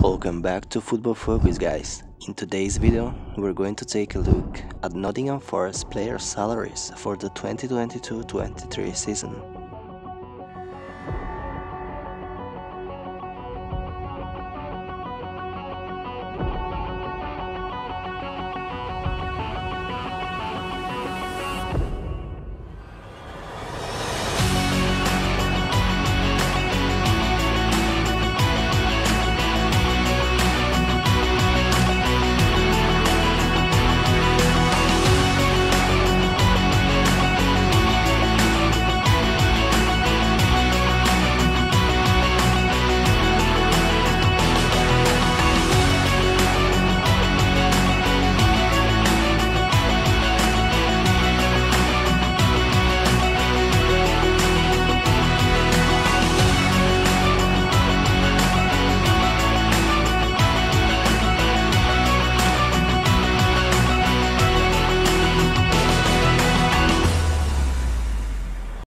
Welcome back to Football Focus guys. In today's video, we're going to take a look at Nottingham Forest player salaries for the 2022-23 season.